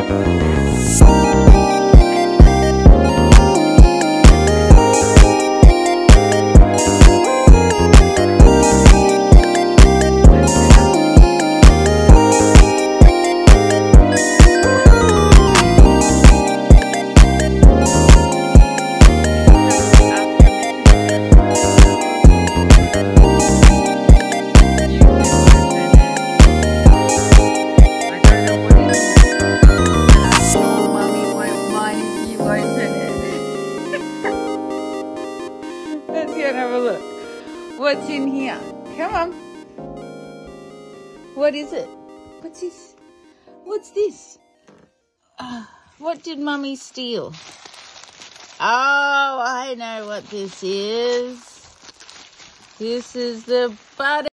Thank Let's and have a look. What's in here? Come on. What is it? What's this? What's this? Uh, what did Mummy steal? Oh, I know what this is. This is the butter.